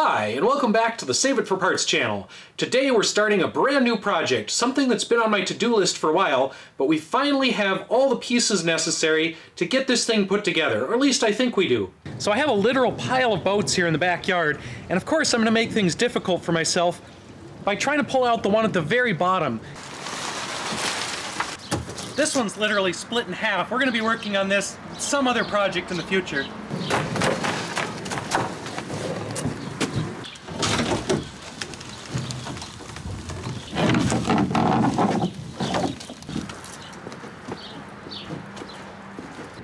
Hi, and welcome back to the Save It for Parts channel. Today we're starting a brand new project, something that's been on my to-do list for a while, but we finally have all the pieces necessary to get this thing put together, or at least I think we do. So I have a literal pile of boats here in the backyard, and of course I'm to make things difficult for myself by trying to pull out the one at the very bottom. This one's literally split in half. We're going to be working on this some other project in the future.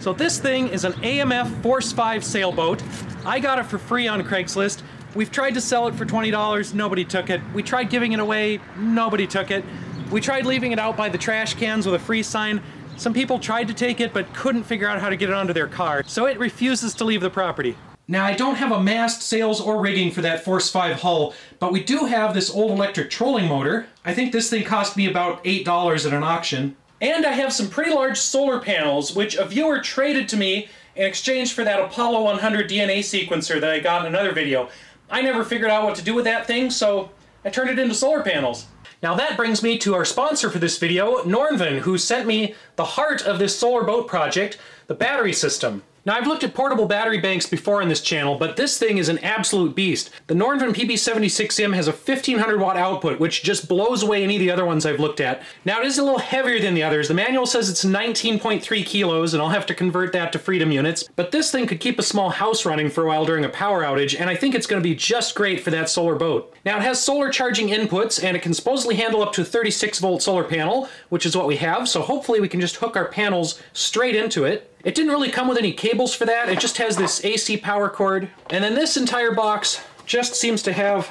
So this thing is an AMF Force 5 sailboat. I got it for free on Craigslist. We've tried to sell it for $20, nobody took it. We tried giving it away, nobody took it. We tried leaving it out by the trash cans with a free sign. Some people tried to take it but couldn't figure out how to get it onto their car, so it refuses to leave the property. Now I don't have a mast, sails, or rigging for that Force 5 hull, but we do have this old electric trolling motor. I think this thing cost me about $8 at an auction. And I have some pretty large solar panels, which a viewer traded to me in exchange for that Apollo 100 DNA sequencer that I got in another video. I never figured out what to do with that thing, so I turned it into solar panels. Now that brings me to our sponsor for this video, Nornvin, who sent me the heart of this solar boat project, the battery system. Now I've looked at portable battery banks before on this channel, but this thing is an absolute beast. The Nornvin PB76M has a 1500 watt output, which just blows away any of the other ones I've looked at. Now it is a little heavier than the others. The manual says it's 19.3 kilos, and I'll have to convert that to freedom units, but this thing could keep a small house running for a while during a power outage, and I think it's going to be just great for that solar boat. Now it has solar charging inputs, and it can supposedly handle up to a 36 volt solar panel, which is what we have, so hopefully we can just hook our panels straight into it. It didn't really come with any cables for that, it just has this AC power cord. And then this entire box just seems to have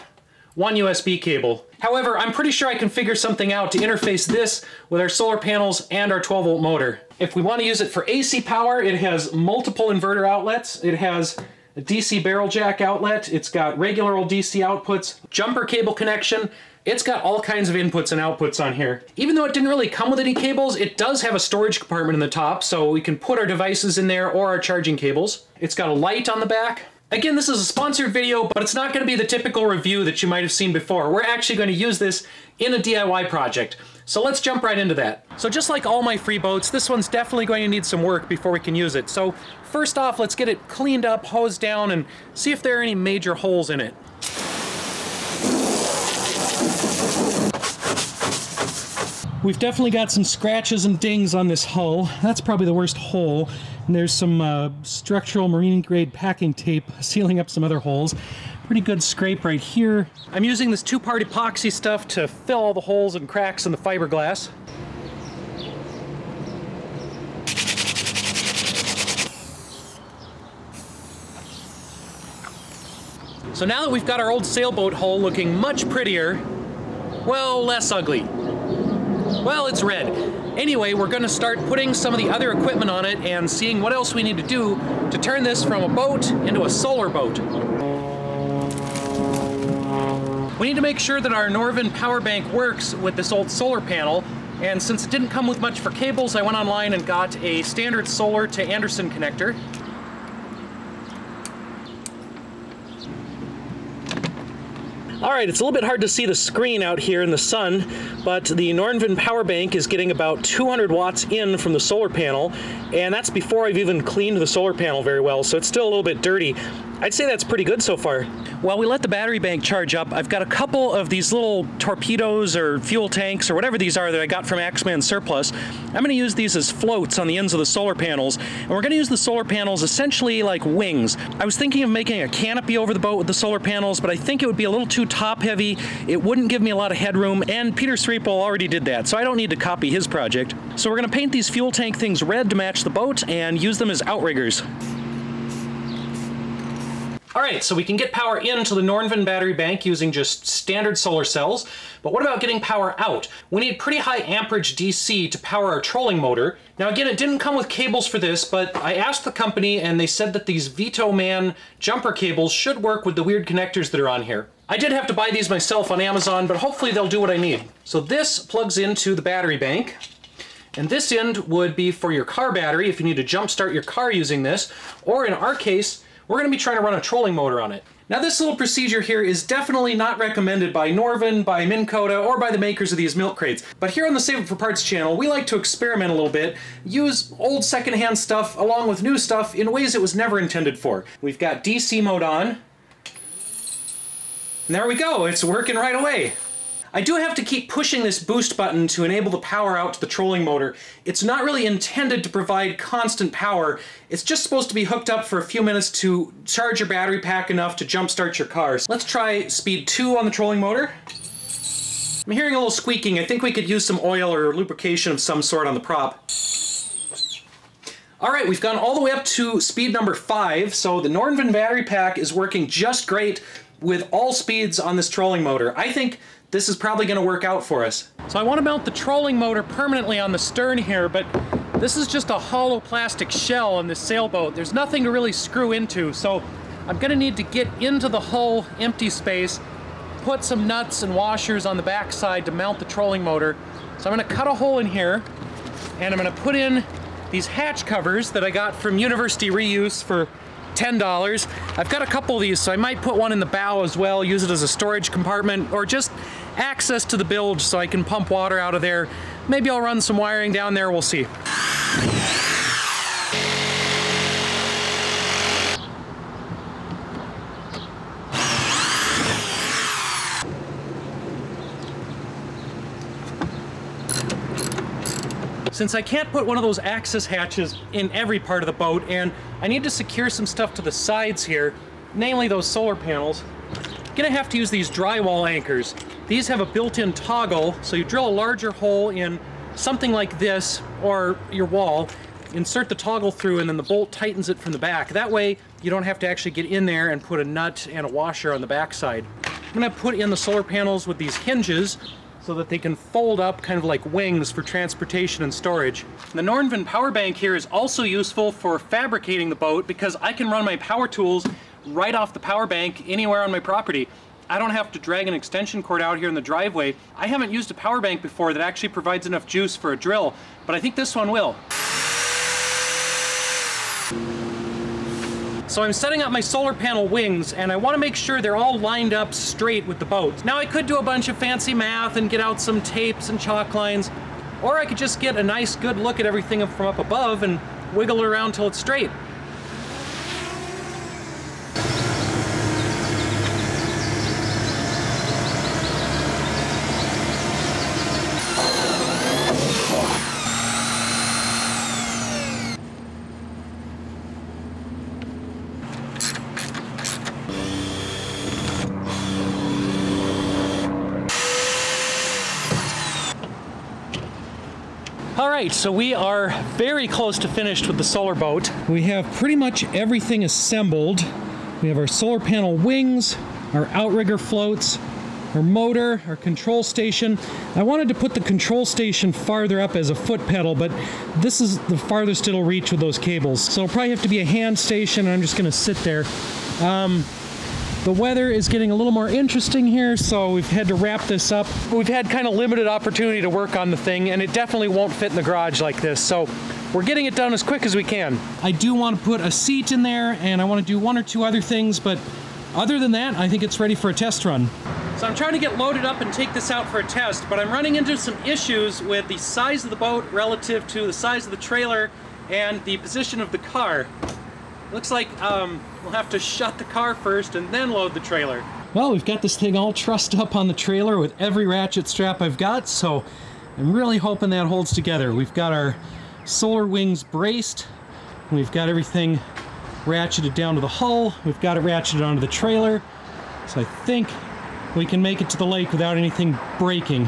one USB cable. However, I'm pretty sure I can figure something out to interface this with our solar panels and our 12 volt motor. If we want to use it for AC power, it has multiple inverter outlets. It has a DC barrel jack outlet. It's got regular old DC outputs, jumper cable connection, it's got all kinds of inputs and outputs on here. Even though it didn't really come with any cables, it does have a storage compartment in the top, so we can put our devices in there or our charging cables. It's got a light on the back. Again, this is a sponsored video, but it's not going to be the typical review that you might have seen before. We're actually going to use this in a DIY project. So let's jump right into that. So just like all my free boats, this one's definitely going to need some work before we can use it. So first off, let's get it cleaned up, hosed down, and see if there are any major holes in it. We've definitely got some scratches and dings on this hull. That's probably the worst hole. And there's some uh, structural marine grade packing tape sealing up some other holes. Pretty good scrape right here. I'm using this two-part epoxy stuff to fill all the holes and cracks in the fiberglass. So now that we've got our old sailboat hull looking much prettier, well, less ugly. Well, it's red. Anyway, we're going to start putting some of the other equipment on it and seeing what else we need to do to turn this from a boat into a solar boat. We need to make sure that our Nornvin power bank works with this old solar panel and since it didn't come with much for cables, I went online and got a standard solar to Anderson connector. All right, it's a little bit hard to see the screen out here in the sun, but the Nornvin power bank is getting about 200 watts in from the solar panel, and that's before I've even cleaned the solar panel very well, so it's still a little bit dirty. I'd say that's pretty good so far. While we let the battery bank charge up, I've got a couple of these little torpedoes or fuel tanks or whatever these are that I got from Ax-Man Surplus. I'm going to use these as floats on the ends of the solar panels, and we're going to use the solar panels essentially like wings. I was thinking of making a canopy over the boat with the solar panels, but I think it would be a little too top heavy, it wouldn't give me a lot of headroom, and Peter Sripol already did that, so I don't need to copy his project. So we're going to paint these fuel tank things red to match the boat and use them as outriggers. All right, so we can get power into the Nornvin battery bank using just standard solar cells, but what about getting power out? We need pretty high amperage DC to power our trolling motor. Now again, it didn't come with cables for this, but I asked the company and they said that these Vito Man jumper cables should work with the weird connectors that are on here. I did have to buy these myself on Amazon, but hopefully they'll do what I need. So this plugs into the battery bank. And this end would be for your car battery if you need to jump start your car using this, or in our case, we're going to be trying to run a trolling motor on it. Now this little procedure here is definitely not recommended by Nornvin, by Minn Kota, or by the makers of these milk crates. But here on the Save It for Parts channel, we like to experiment a little bit, use old secondhand stuff along with new stuff in ways it was never intended for. We've got DC mode on. And there we go, it's working right away. I do have to keep pushing this boost button to enable the power out to the trolling motor. It's not really intended to provide constant power. It's just supposed to be hooked up for a few minutes to charge your battery pack enough to jumpstart your cars. Let's try speed 2 on the trolling motor. I'm hearing a little squeaking. I think we could use some oil or lubrication of some sort on the prop. All right, we've gone all the way up to speed number 5, so the Nornvin battery pack is working just great with all speeds on this trolling motor. I think this is probably going to work out for us. So I want to mount the trolling motor permanently on the stern here, but this is just a hollow plastic shell on this sailboat. There's nothing to really screw into, so I'm going to need to get into the hull empty space, put some nuts and washers on the backside to mount the trolling motor. So I'm going to cut a hole in here, and I'm going to put in these hatch covers that I got from University Reuse for $10. I've got a couple of these, so I might put one in the bow as well, use it as a storage compartment, or just access to the bilge so I can pump water out of there. Maybe I'll run some wiring down there, we'll see. Since I can't put one of those access hatches in every part of the boat, and I need to secure some stuff to the sides here, namely those solar panels, gonna have to use these drywall anchors. These have a built-in toggle, so you drill a larger hole in something like this, or your wall, insert the toggle through, and then the bolt tightens it from the back. That way, you don't have to actually get in there and put a nut and a washer on the backside. I'm gonna put in the solar panels with these hinges, so that they can fold up kind of like wings for transportation and storage. The Nornvin power bank here is also useful for fabricating the boat because I can run my power tools right off the power bank anywhere on my property. I don't have to drag an extension cord out here in the driveway. I haven't used a power bank before that actually provides enough juice for a drill, but I think this one will. So I'm setting up my solar panel wings and I want to make sure they're all lined up straight with the boat. Now I could do a bunch of fancy math and get out some tapes and chalk lines, or I could just get a nice good look at everything from up above and wiggle it around till it's straight. All right, so we are very close to finished with the solar boat. We have pretty much everything assembled. We have our solar panel wings, our outrigger floats, our motor, our control station. I wanted to put the control station farther up as a foot pedal, but this is the farthest it'll reach with those cables. So it'll probably have to be a hand station, and I'm just gonna sit there. Um, the weather is getting a little more interesting here, so we've had to wrap this up. We've had kind of limited opportunity to work on the thing, and it definitely won't fit in the garage like this, so we're getting it done as quick as we can. I do want to put a seat in there, and I want to do one or two other things, but other than that, I think it's ready for a test run. So I'm trying to get loaded up and take this out for a test, but I'm running into some issues with the size of the boat relative to the size of the trailer and the position of the car. Looks like um, we'll have to shut the car first and then load the trailer. Well, we've got this thing all trussed up on the trailer with every ratchet strap I've got, so I'm really hoping that holds together. We've got our solar wings braced, we've got everything ratcheted down to the hull, we've got it ratcheted onto the trailer, so I think we can make it to the lake without anything breaking.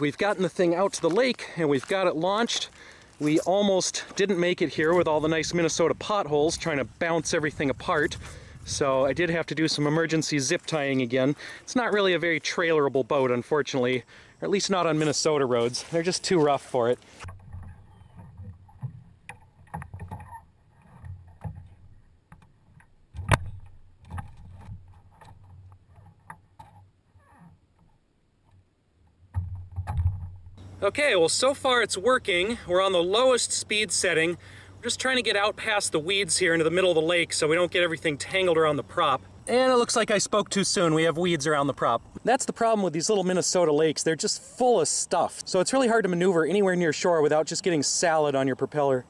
We've gotten the thing out to the lake and we've got it launched. We almost didn't make it here with all the nice Minnesota potholes trying to bounce everything apart. So I did have to do some emergency zip tying again. It's not really a very trailerable boat, unfortunately, or at least not on Minnesota roads. They're just too rough for it. Okay, well so far it's working. We're on the lowest speed setting. We're just trying to get out past the weeds here into the middle of the lake so we don't get everything tangled around the prop. And it looks like I spoke too soon. We have weeds around the prop. That's the problem with these little Minnesota lakes. They're just full of stuff. So it's really hard to maneuver anywhere near shore without just getting salad on your propeller.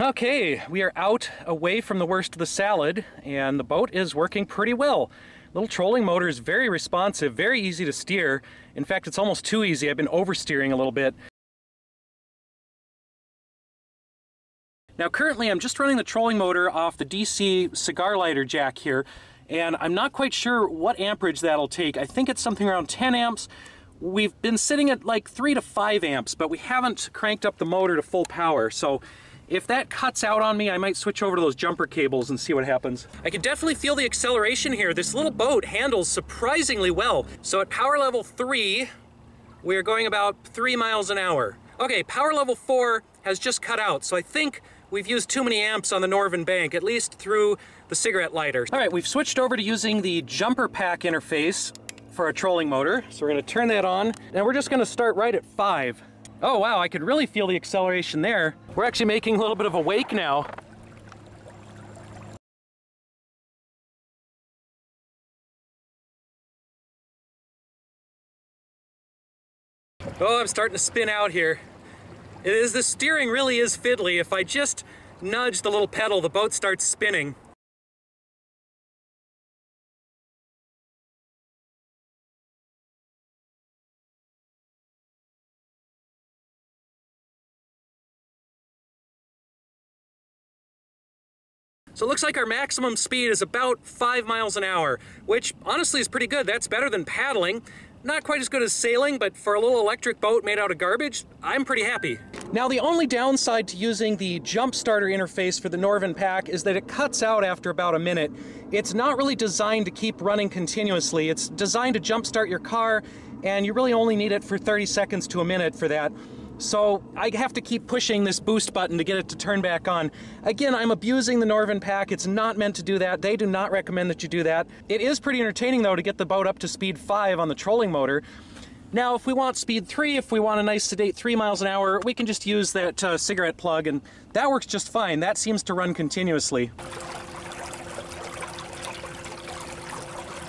Okay, we are out away from the worst of the salad, and the boat is working pretty well. Little trolling motor is very responsive, very easy to steer. In fact, it's almost too easy. I've been oversteering a little bit. Now currently I'm just running the trolling motor off the DC cigar lighter jack here, and I'm not quite sure what amperage that'll take. I think it's something around 10 amps. We've been sitting at like 3 to 5 amps, but we haven't cranked up the motor to full power, so if that cuts out on me, I might switch over to those jumper cables and see what happens. I can definitely feel the acceleration here. This little boat handles surprisingly well. So at power level 3, we are going about 3 miles an hour. Okay, power level 4 has just cut out, so I think we've used too many amps on the Nornvin bank, at least through the cigarette lighter. All right, we've switched over to using the jumper pack interface for a trolling motor. So we're gonna turn that on, and we're just gonna start right at five. Oh wow, I could really feel the acceleration there. We're actually making a little bit of a wake now. Oh, I'm starting to spin out here. It is, the steering really is fiddly. If I just nudge the little pedal, the boat starts spinning. So it looks like our maximum speed is about five miles an hour, which honestly is pretty good. That's better than paddling. Not quite as good as sailing, but for a little electric boat made out of garbage, I'm pretty happy. Now the only downside to using the jump starter interface for the Nornvin pack is that it cuts out after about a minute. It's not really designed to keep running continuously. It's designed to jump start your car, and you really only need it for 30 seconds to a minute for that. So I have to keep pushing this boost button to get it to turn back on. Again, I'm abusing the Nornvin pack. It's not meant to do that. They do not recommend that you do that. It is pretty entertaining though to get the boat up to speed 5 on the trolling motor. Now, if we want speed 3, if we want a nice sedate 3 miles an hour, we can just use that uh, cigarette plug and that works just fine. That seems to run continuously.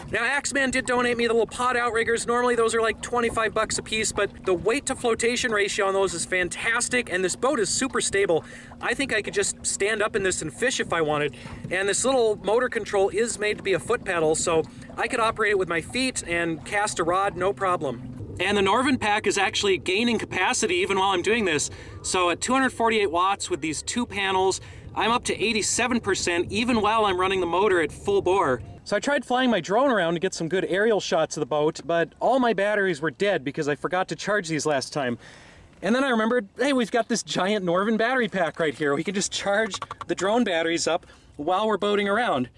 Now, Ax-Man did donate me the little pod outriggers. Normally those are like 25 bucks a piece, but the weight to flotation ratio on those is fantastic, and this boat is super stable. I think I could just stand up in this and fish if I wanted. And this little motor control is made to be a foot pedal, so I could operate it with my feet and cast a rod, no problem. And the Nornvin pack is actually gaining capacity even while I'm doing this. So at 248 watts with these two panels, I'm up to 87% even while I'm running the motor at full bore. So I tried flying my drone around to get some good aerial shots of the boat, but all my batteries were dead because I forgot to charge these last time. And then I remembered, hey, we've got this giant Nornvin battery pack right here. We can just charge the drone batteries up while we're boating around.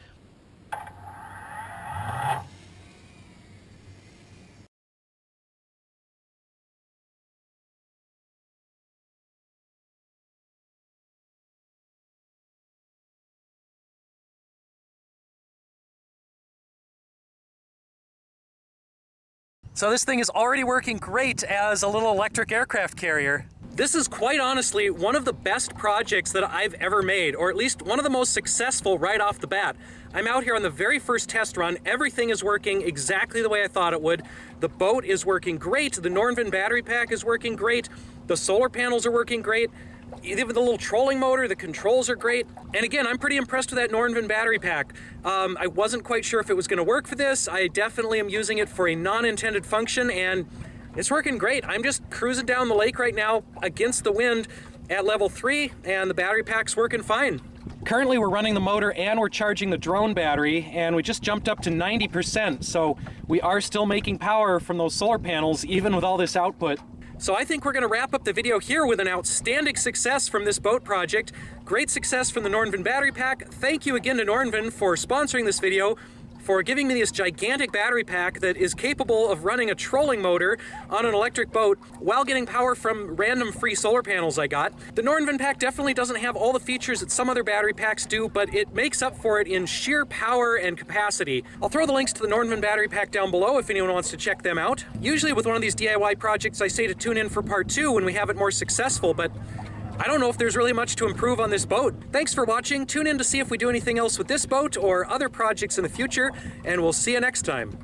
So this thing is already working great as a little electric aircraft carrier. This is quite honestly one of the best projects that I've ever made, or at least one of the most successful right off the bat. I'm out here on the very first test run. Everything is working exactly the way I thought it would. The boat is working great. The Nornvin battery pack is working great. The solar panels are working great even the little trolling motor, the controls are great. And again, I'm pretty impressed with that Nornvin battery pack. Um, I wasn't quite sure if it was gonna work for this. I definitely am using it for a non-intended function and it's working great. I'm just cruising down the lake right now against the wind at level three and the battery pack's working fine. Currently we're running the motor and we're charging the drone battery and we just jumped up to 90%. So we are still making power from those solar panels even with all this output. So I think we're gonna wrap up the video here with an outstanding success from this boat project. Great success from the Nornvin battery pack. Thank you again to Nornvin for sponsoring this video. For giving me this gigantic battery pack that is capable of running a trolling motor on an electric boat while getting power from random free solar panels I got. The Nornvin pack definitely doesn't have all the features that some other battery packs do, but it makes up for it in sheer power and capacity. I'll throw the links to the Nornvin battery pack down below if anyone wants to check them out. Usually with one of these DIY projects, I say to tune in for part two when we have it more successful, but I don't know if there's really much to improve on this boat. Thanks for watching. Tune in to see if we do anything else with this boat or other projects in the future, and we'll see you next time.